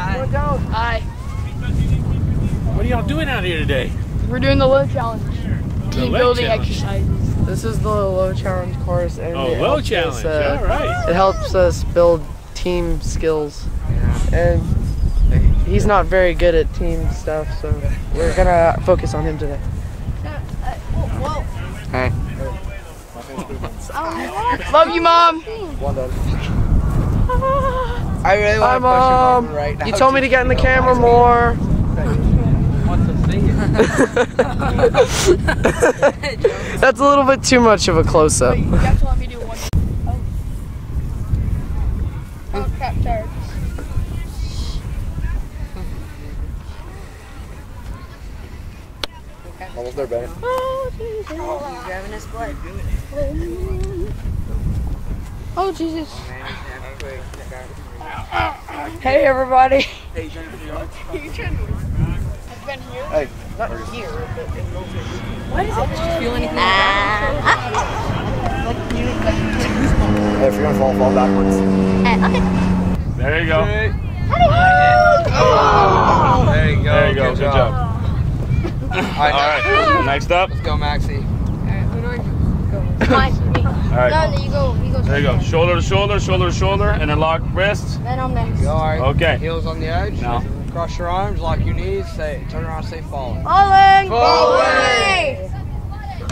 Hi. What are y'all doing out here today? We're doing the low challenge. Team leg building challenge. exercises. This is the low challenge course, and Oh, it low challenge. Us, uh, All right. It helps us build team skills, and he's not very good at team stuff, so we're gonna focus on him today. Hey. Love you, mom. I really Hi, want to push him um, mom. right now. You told me to get in the camera more. That's a little bit too much of a close up. You have to let me do one. Oh. Oh, crap, tired. Almost there, Oh, Jesus. Hey, everybody. I've been here. Hey. Hey, if you're gonna fall, fall backwards. There you go. There you go. There you go. Good job. All All right, right. Next up. let's go, Maxie. Mine, me. All right. No, no, you go. You go. There you go. Shoulder to shoulder, shoulder to shoulder, and then lock wrists. Then I'm next. Go, all right. Okay. Heels on the edge. Now. Cross your arms, lock your knees. Say, turn around, say falling. Falling. Falling.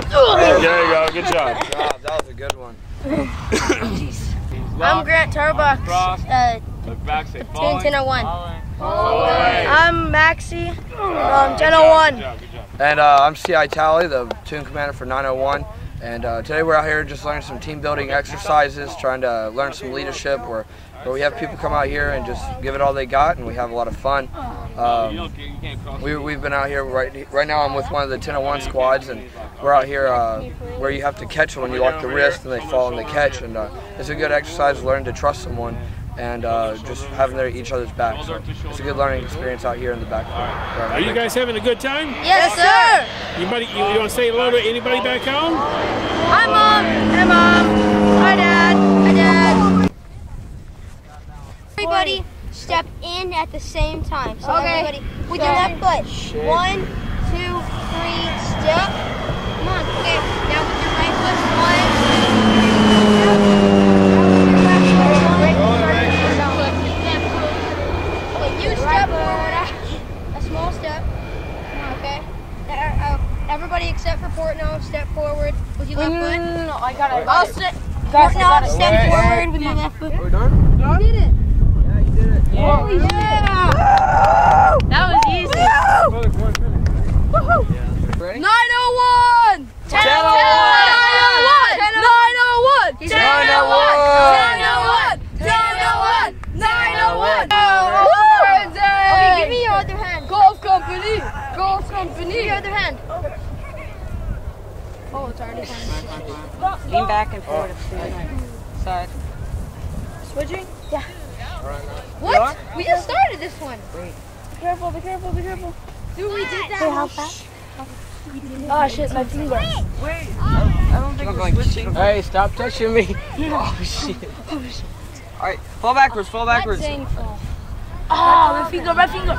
There you go. Good job. Good job. That was a good one. I'm Grant Tarbuck. Cross. Uh, Look back. Say 1001. Falling. I'm Maxie. Um, Good 1001. job. Good job. And uh, I'm C.I. Tally, the tune commander for 901. And uh, today we're out here just learning some team building exercises, trying to learn some leadership where, where we have people come out here and just give it all they got and we have a lot of fun. Um, we, we've been out here right right now. I'm with one of the 1001 squads, and we're out here uh, where you have to catch them when you lock the wrist and they fall and they catch. And uh, it's a good exercise, learning to trust someone and uh, just having their each other's back. So it's a good learning experience out here in the back. Are you guys having a good time? Yes, sir. Anybody? You, you want to say hello to anybody back home? Hi, mom. Hi, mom. Hi, dad. Hi, dad. Everybody, step in at the same time. So Okay. everybody, with your left foot. One, two, three, step. Come on. Okay. Now with your right foot. One, two, three, step. Now with your left foot. One, Left foot. Okay, you step forward. A small step. Okay. Uh, Everybody except for Portno, step forward with your left foot. no, I got it. I'll step. Guys, Portno, step forward with your left foot. We're done? You did it. Yeah, you did it. Oh, yeah. That was easy. Ready? 901! 1001! 901! 1001! 901! 901! 901! Okay, give me your other hand. Golf company! Golf company! Give me your other hand. Oh, it's already fine. Lean back and forward side. Switching? Yeah. What? We just started this one. Be careful, be careful, be careful. Dude, we did that. Ah, shit, my finger. Wait. I don't think we're switching. Hey, stop touching me. oh, shit. All right, fall backwards, fall backwards. Ah, my finger, my finger.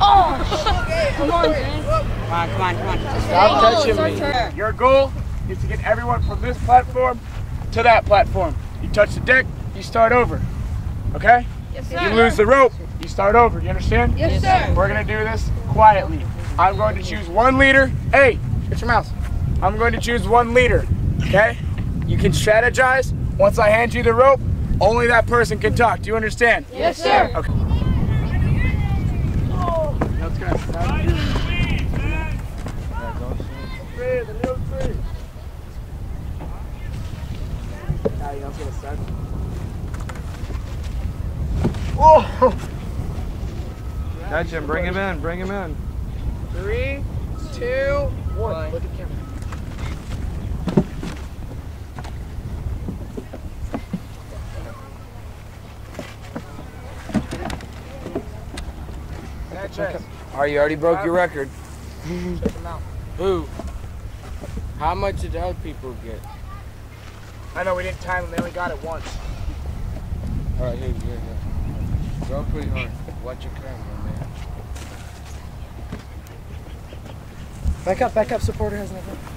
Oh, Come on, come on, come on. Stop oh, touching me. Your goal is to get everyone from this platform to that platform. You touch the deck, you start over. Okay? Yes, sir. You lose the rope, you start over. You understand? Yes, sir. We're gonna do this quietly. I'm going to choose one leader. Hey, shut your mouth. I'm going to choose one leader. Okay? You can strategize. Once I hand you the rope, only that person can talk. Do you understand? Yes, sir. Okay. That's gonna start. Three, the new three. Now you know what's gonna start. Oh. Whoa! Catch him, bring him in, bring him in. Three, two, one. Look at the camera. Sanchez. All right, you already broke your record. Check them out. Who? How much did the other people get? I know we didn't time them. They only got it once. All right, here, here, here. Throw pretty hard. Watch your camera, man. Back up, back up, supporter has nothing.